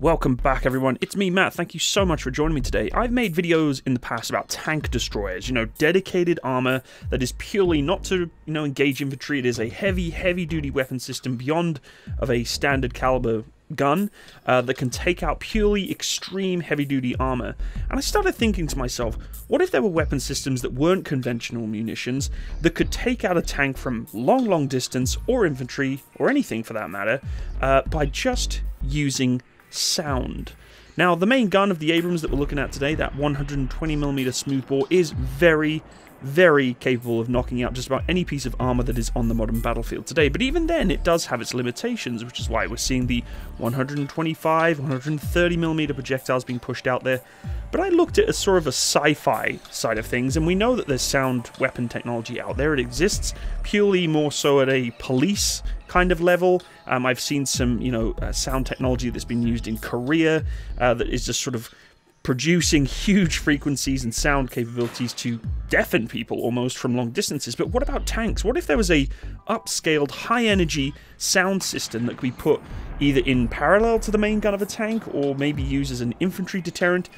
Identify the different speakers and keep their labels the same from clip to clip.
Speaker 1: Welcome back everyone, it's me Matt, thank you so much for joining me today. I've made videos in the past about tank destroyers, you know, dedicated armor that is purely not to, you know, engage infantry, it is a heavy, heavy duty weapon system beyond of a standard caliber gun uh, that can take out purely extreme heavy duty armor. And I started thinking to myself, what if there were weapon systems that weren't conventional munitions that could take out a tank from long, long distance or infantry or anything for that matter uh, by just using sound? Now, the main gun of the Abrams that we're looking at today, that 120mm smoothbore, is very, very capable of knocking out just about any piece of armor that is on the modern battlefield today. But even then, it does have its limitations, which is why we're seeing the 125, 130mm projectiles being pushed out there. But I looked at a sort of a sci-fi side of things, and we know that there's sound weapon technology out there. It exists purely more so at a police kind of level. Um, I've seen some, you know, uh, sound technology that's been used in Korea uh, that is just sort of producing huge frequencies and sound capabilities to deafen people almost from long distances. But what about tanks? What if there was a upscaled high energy sound system that could be put either in parallel to the main gun of a tank or maybe used as an infantry deterrent?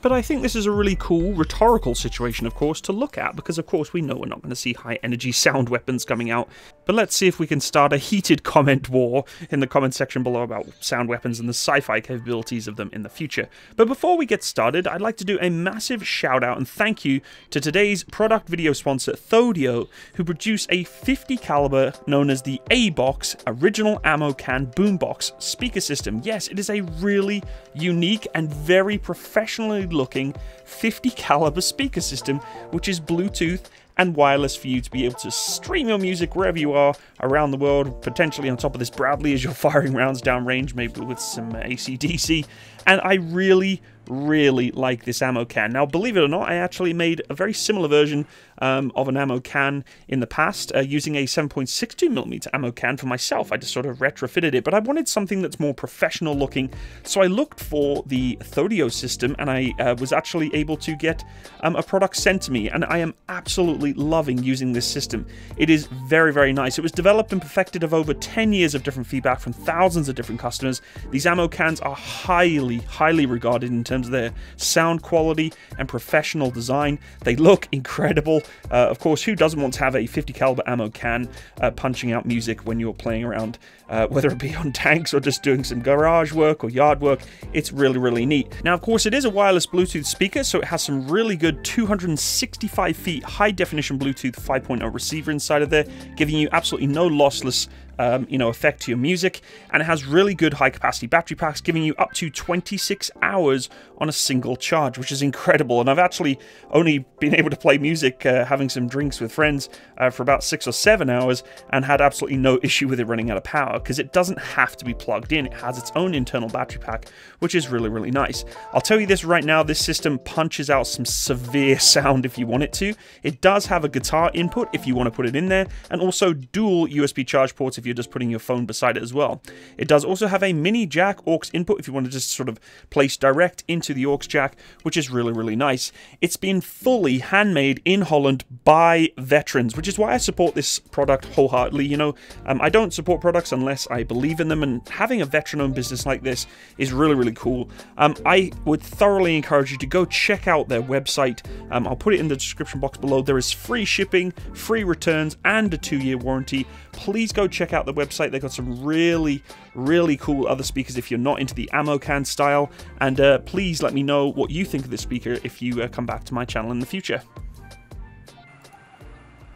Speaker 1: But I think this is a really cool rhetorical situation, of course, to look at, because of course we know we're not going to see high energy sound weapons coming out. But let's see if we can start a heated comment war in the comment section below about sound weapons and the sci-fi capabilities of them in the future. But before we get started, I'd like to do a massive shout out and thank you to today's product video sponsor, Thodio, who produce a 50 caliber known as the A-Box Original Ammo Can Boombox speaker system. Yes, it is a really unique and very professionally looking 50 caliber speaker system, which is Bluetooth and wireless for you to be able to stream your music wherever you are around the world, potentially on top of this Bradley as you're firing rounds downrange, maybe with some ACDC. And I really, really like this ammo can. Now, believe it or not, I actually made a very similar version um, of an ammo can in the past uh, using a 7.62mm ammo can for myself. I just sort of retrofitted it, but I wanted something that's more professional looking. So I looked for the Thodio system and I uh, was actually able to get um, a product sent to me, and I am absolutely loving using this system. It is very, very nice. It was developed and perfected of over 10 years of different feedback from thousands of different customers. These ammo cans are highly, highly regarded in terms of their sound quality and professional design. They look incredible. Uh, of course, who doesn't want to have a 50 caliber ammo can uh, punching out music when you're playing around, uh, whether it be on tanks or just doing some garage work or yard work? It's really, really neat. Now, of course, it is a wireless Bluetooth speaker, so it has some really good 265 feet high definition Bluetooth 5.0 receiver inside of there, giving you absolutely no lossless um, you know, effect to your music, and it has really good high capacity battery packs, giving you up to 26 hours on a single charge, which is incredible. And I've actually only been able to play music, uh, having some drinks with friends uh, for about six or seven hours, and had absolutely no issue with it running out of power because it doesn't have to be plugged in. It has its own internal battery pack, which is really, really nice. I'll tell you this right now: this system punches out some severe sound if you want it to. It does have a guitar input if you want to put it in there, and also dual USB charge ports if you're just putting your phone beside it as well. It does also have a mini jack aux input if you want to just sort of place direct into the aux jack, which is really, really nice. It's been fully handmade in Holland by veterans, which is why I support this product wholeheartedly. You know, um, I don't support products unless I believe in them, and having a veteran-owned business like this is really, really cool. Um, I would thoroughly encourage you to go check out their website. Um, I'll put it in the description box below. There is free shipping, free returns, and a two-year warranty. Please go check out the website. They've got some really, really cool other speakers if you're not into the ammo can style. And uh, please let me know what you think of this speaker if you uh, come back to my channel in the future.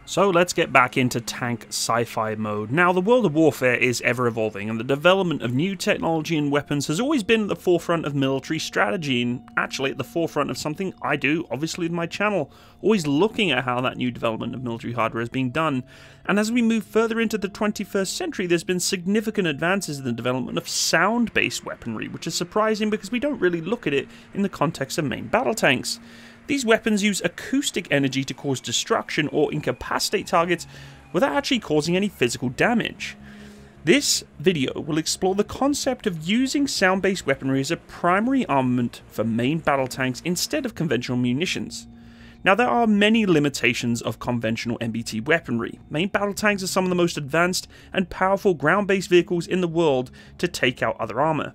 Speaker 1: So let's get back into tank sci-fi mode. Now the world of warfare is ever evolving and the development of new technology and weapons has always been at the forefront of military strategy and actually at the forefront of something I do, obviously with my channel, always looking at how that new development of military hardware is being done. And as we move further into the 21st century, there's been significant advances in the development of sound-based weaponry, which is surprising because we don't really look at it in the context of main battle tanks. These weapons use acoustic energy to cause destruction or incapacitate targets without actually causing any physical damage. This video will explore the concept of using sound-based weaponry as a primary armament for main battle tanks instead of conventional munitions. Now there are many limitations of conventional MBT weaponry. Main battle tanks are some of the most advanced and powerful ground-based vehicles in the world to take out other armour.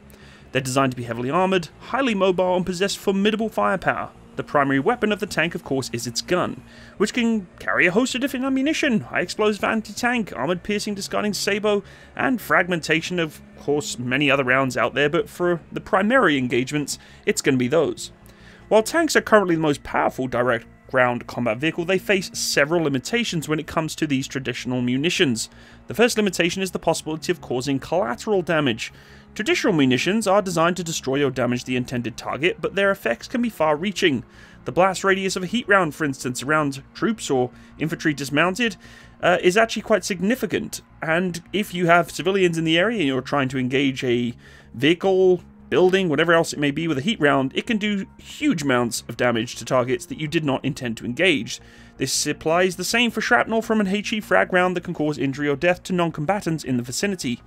Speaker 1: They're designed to be heavily armoured, highly mobile, and possess formidable firepower. The primary weapon of the tank, of course, is its gun, which can carry a host of different ammunition, high explosive anti-tank, armored piercing discarding sabot, and fragmentation of course many other rounds out there, but for the primary engagements, it's going to be those. While tanks are currently the most powerful direct ground combat vehicle, they face several limitations when it comes to these traditional munitions. The first limitation is the possibility of causing collateral damage. Traditional munitions are designed to destroy or damage the intended target, but their effects can be far reaching. The blast radius of a heat round, for instance, around troops or infantry dismounted, uh, is actually quite significant. And if you have civilians in the area and you're trying to engage a vehicle, building, whatever else it may be with a heat round, it can do huge amounts of damage to targets that you did not intend to engage. This applies the same for shrapnel from an HE frag round that can cause injury or death to non-combatants in the vicinity.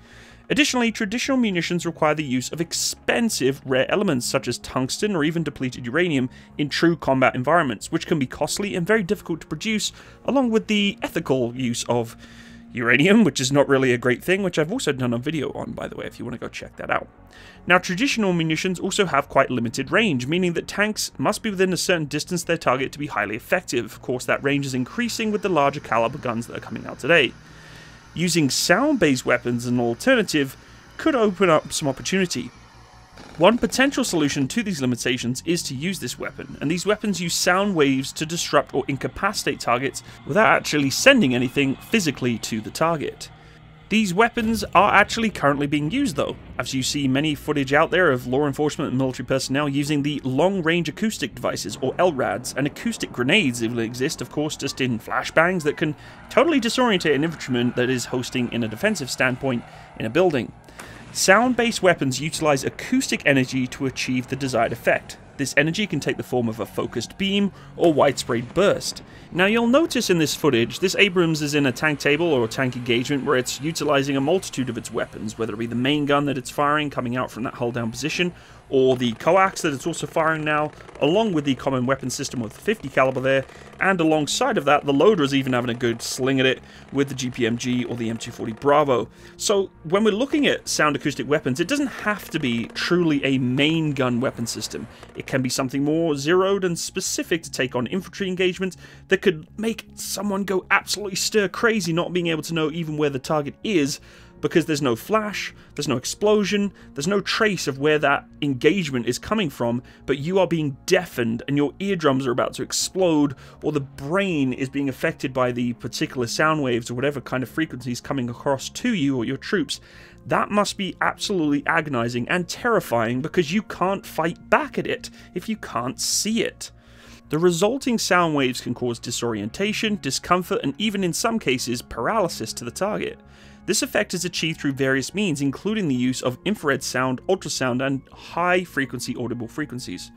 Speaker 1: Additionally, traditional munitions require the use of expensive rare elements such as tungsten or even depleted uranium in true combat environments, which can be costly and very difficult to produce, along with the ethical use of uranium, which is not really a great thing, which I've also done a video on, by the way, if you want to go check that out. Now, traditional munitions also have quite limited range, meaning that tanks must be within a certain distance to their target to be highly effective. Of course, that range is increasing with the larger caliber guns that are coming out today using sound-based weapons as an alternative could open up some opportunity. One potential solution to these limitations is to use this weapon, and these weapons use sound waves to disrupt or incapacitate targets without actually sending anything physically to the target. These weapons are actually currently being used though, as you see many footage out there of law enforcement and military personnel using the long range acoustic devices or LRADs and acoustic grenades even exist of course just in flashbangs that can totally disorientate an infantryman that is hosting in a defensive standpoint in a building. Sound-based weapons utilize acoustic energy to achieve the desired effect. This energy can take the form of a focused beam or widespread burst. Now you'll notice in this footage, this Abrams is in a tank table or tank engagement where it's utilizing a multitude of its weapons, whether it be the main gun that it's firing coming out from that hull down position, or the coax that it's also firing now, along with the common weapon system with 50 caliber there, and alongside of that, the loader is even having a good sling at it with the GPMG or the M240 Bravo. So when we're looking at sound acoustic weapons, it doesn't have to be truly a main gun weapon system. It can be something more zeroed and specific to take on infantry engagements that could make someone go absolutely stir crazy not being able to know even where the target is because there's no flash, there's no explosion, there's no trace of where that engagement is coming from, but you are being deafened and your eardrums are about to explode, or the brain is being affected by the particular sound waves or whatever kind of frequencies coming across to you or your troops. That must be absolutely agonizing and terrifying because you can't fight back at it if you can't see it. The resulting sound waves can cause disorientation, discomfort, and even in some cases, paralysis to the target. This effect is achieved through various means, including the use of infrared sound, ultrasound, and high frequency audible frequencies.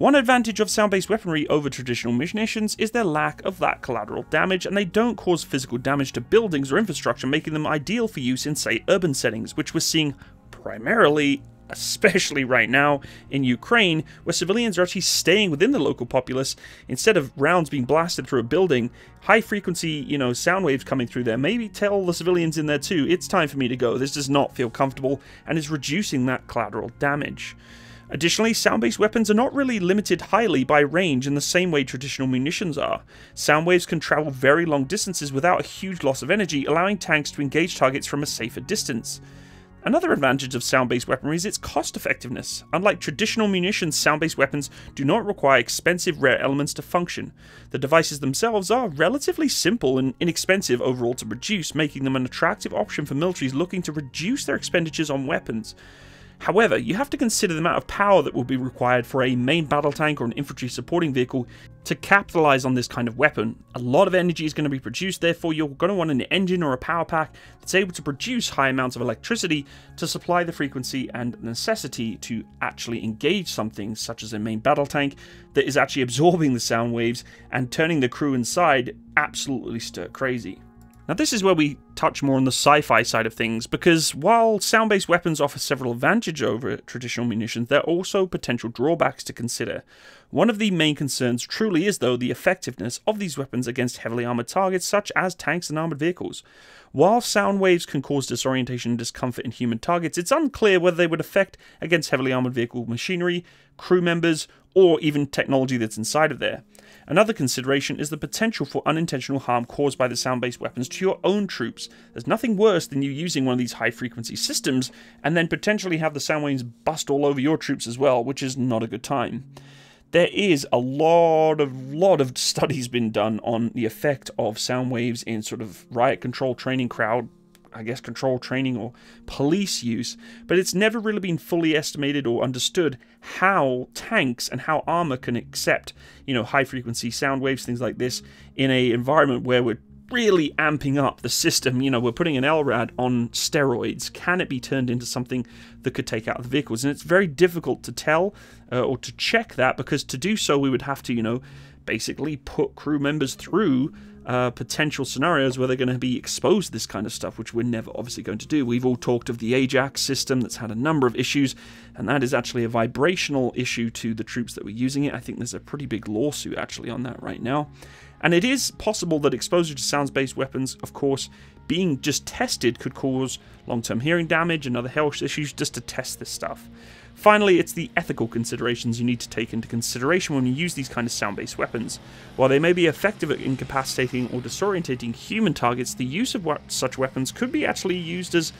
Speaker 1: One advantage of sound-based weaponry over traditional munitions is their lack of that collateral damage, and they don't cause physical damage to buildings or infrastructure, making them ideal for use in, say, urban settings, which we're seeing primarily especially right now in Ukraine, where civilians are actually staying within the local populace instead of rounds being blasted through a building. High frequency, you know, sound waves coming through there. Maybe tell the civilians in there too, it's time for me to go. This does not feel comfortable and is reducing that collateral damage. Additionally, sound-based weapons are not really limited highly by range in the same way traditional munitions are. Sound waves can travel very long distances without a huge loss of energy, allowing tanks to engage targets from a safer distance. Another advantage of sound-based weaponry is its cost effectiveness. Unlike traditional munitions, sound-based weapons do not require expensive rare elements to function. The devices themselves are relatively simple and inexpensive overall to produce, making them an attractive option for militaries looking to reduce their expenditures on weapons. However, you have to consider the amount of power that will be required for a main battle tank or an infantry supporting vehicle to capitalize on this kind of weapon. A lot of energy is going to be produced, therefore you're going to want an engine or a power pack that's able to produce high amounts of electricity to supply the frequency and necessity to actually engage something such as a main battle tank that is actually absorbing the sound waves and turning the crew inside absolutely stir crazy. Now, this is where we touch more on the sci fi side of things, because while sound based weapons offer several advantages over traditional munitions, there are also potential drawbacks to consider. One of the main concerns truly is, though, the effectiveness of these weapons against heavily armoured targets such as tanks and armoured vehicles. While sound waves can cause disorientation and discomfort in human targets, it's unclear whether they would affect against heavily armoured vehicle machinery, crew members, or even technology that's inside of there. Another consideration is the potential for unintentional harm caused by the sound based weapons to your own troops. There's nothing worse than you using one of these high frequency systems and then potentially have the sound waves bust all over your troops as well, which is not a good time. There is a lot of lot of studies been done on the effect of sound waves in sort of riot control training crowd I guess, control training or police use, but it's never really been fully estimated or understood how tanks and how armor can accept, you know, high frequency sound waves, things like this, in a environment where we're really amping up the system. You know, we're putting an LRAD on steroids. Can it be turned into something that could take out the vehicles? And it's very difficult to tell uh, or to check that because to do so, we would have to, you know, basically put crew members through uh, potential scenarios where they're going to be exposed to this kind of stuff, which we're never obviously going to do. We've all talked of the Ajax system that's had a number of issues, and that is actually a vibrational issue to the troops that were using it. I think there's a pretty big lawsuit actually on that right now. And it is possible that exposure to sounds based weapons, of course, being just tested could cause long term hearing damage and other health issues just to test this stuff. Finally, it's the ethical considerations you need to take into consideration when you use these kind of sound-based weapons. While they may be effective at incapacitating or disorientating human targets, the use of such weapons could be actually used as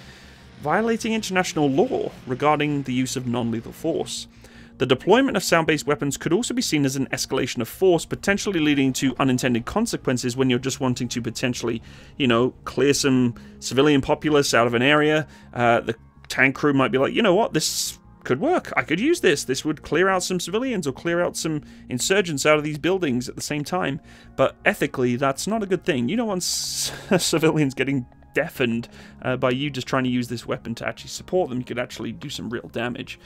Speaker 1: violating international law regarding the use of non-lethal force. The deployment of sound-based weapons could also be seen as an escalation of force, potentially leading to unintended consequences when you're just wanting to potentially, you know, clear some civilian populace out of an area. Uh, the tank crew might be like, you know what, this could work. I could use this. This would clear out some civilians or clear out some insurgents out of these buildings at the same time. But ethically, that's not a good thing. You don't want civilians getting deafened uh, by you just trying to use this weapon to actually support them. You could actually do some real damage.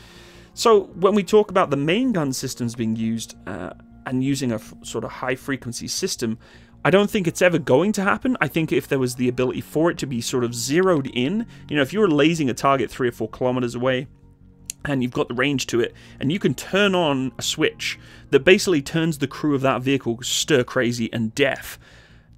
Speaker 1: So when we talk about the main gun systems being used uh, and using a sort of high frequency system, I don't think it's ever going to happen. I think if there was the ability for it to be sort of zeroed in, you know, if you were lasing a target three or four kilometers away, and you've got the range to it, and you can turn on a switch that basically turns the crew of that vehicle stir crazy and deaf.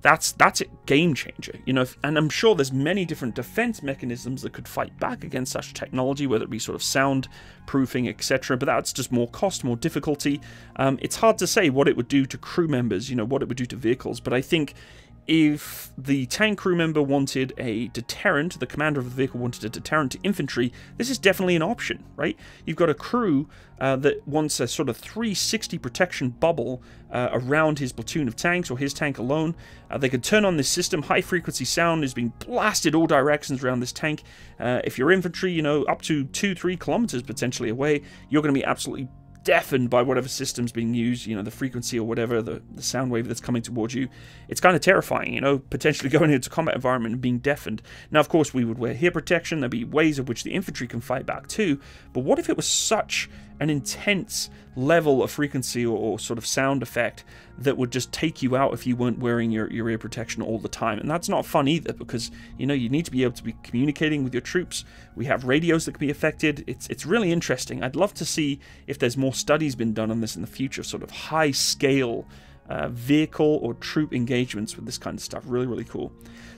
Speaker 1: That's that's a game changer, you know. And I'm sure there's many different defense mechanisms that could fight back against such technology, whether it be sort of sound proofing, etc. But that's just more cost, more difficulty. Um, it's hard to say what it would do to crew members, you know, what it would do to vehicles. But I think if the tank crew member wanted a deterrent, the commander of the vehicle wanted a deterrent to infantry, this is definitely an option, right? You've got a crew uh, that wants a sort of 360 protection bubble uh, around his platoon of tanks or his tank alone. Uh, they could turn on this system. High frequency sound is being blasted all directions around this tank. Uh, if you're infantry, you know, up to two, three kilometers potentially away, you're going to be absolutely deafened by whatever system's being used, you know, the frequency or whatever, the, the sound wave that's coming towards you. It's kind of terrifying, you know, potentially going into combat environment and being deafened. Now, of course, we would wear ear protection. There'd be ways of which the infantry can fight back too. But what if it was such an intense level of frequency or, or, sort of sound effect that would just take you out if you weren't wearing your, your ear protection all the time. And that's not fun either because, you know, you need to be able to be communicating with your troops. We have radios that can be affected. It's, it's really interesting. I'd love to see if there's more studies been done on this in the future, sort of high scale uh, vehicle or troop engagements with this kind of stuff. Really, really cool.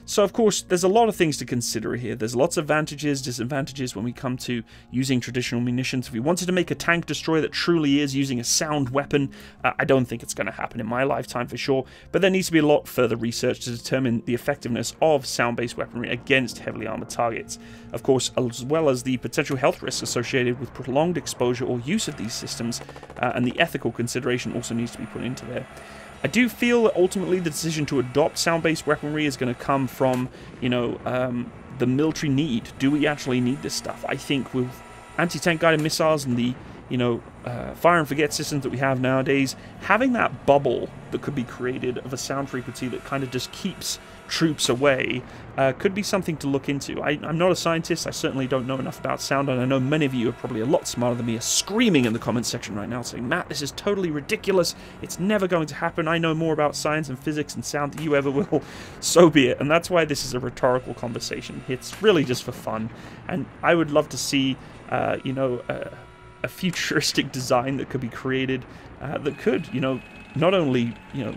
Speaker 1: So, of course, there's a lot of things to consider here. There's lots of advantages, disadvantages when we come to using traditional munitions. If we wanted to make a tank destroyer that truly is using a sound weapon, uh, I don't think it's going to happen in my lifetime for sure. But there needs to be a lot further research to determine the effectiveness of sound-based weaponry against heavily armored targets. Of course, as well as the potential health risks associated with prolonged exposure or use of these systems, uh, and the ethical consideration also needs to be put into there. I do feel that ultimately the decision to adopt sound-based weaponry is going to come from, you know, um, the military need. Do we actually need this stuff? I think with anti-tank guided missiles and the you know, uh, fire and forget systems that we have nowadays, having that bubble that could be created of a sound frequency that kind of just keeps troops away uh, could be something to look into. I, am not a scientist, I certainly don't know enough about sound, and I know many of you are probably a lot smarter than me, are screaming in the comments section right now saying, Matt, this is totally ridiculous, it's never going to happen, I know more about science and physics and sound than you ever will, so be it. And that's why this is a rhetorical conversation. It's really just for fun, and I would love to see, uh, you know, uh, a futuristic design that could be created uh, that could, you know, not only, you know,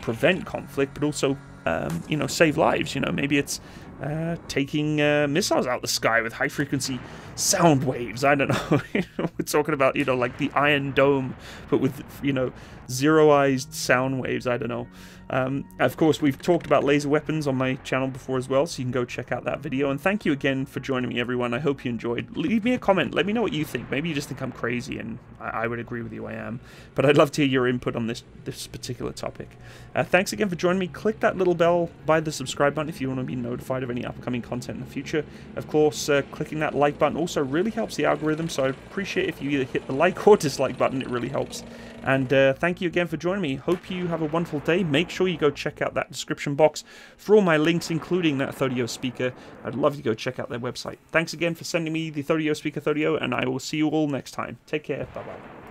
Speaker 1: prevent conflict, but also um, you know, save lives. You know, maybe it's uh, taking uh, missiles out the sky with high frequency sound waves. I don't know. We're talking about, you know, like the Iron Dome, but with, you know, zeroized sound waves. I don't know. Um, of course, we've talked about laser weapons on my channel before as well, so you can go check out that video. And thank you again for joining me, everyone. I hope you enjoyed. Leave me a comment. Let me know what you think. Maybe you just think I'm crazy, and I, I would agree with you, I am. But I'd love to hear your input on this, this particular topic. Uh, thanks again for joining me. Click that little bell by the subscribe button if you want to be notified of any upcoming content in the future. Of course, uh, clicking that like button also really helps the algorithm, so I appreciate if you either hit the like or dislike button. It really helps. And uh, thank you again for joining me. Hope you have a wonderful day. Make sure you go check out that description box for all my links, including that Thodio speaker. I'd love you to go check out their website. Thanks again for sending me the Thodio speaker, Thodio, and I will see you all next time. Take care. Bye bye.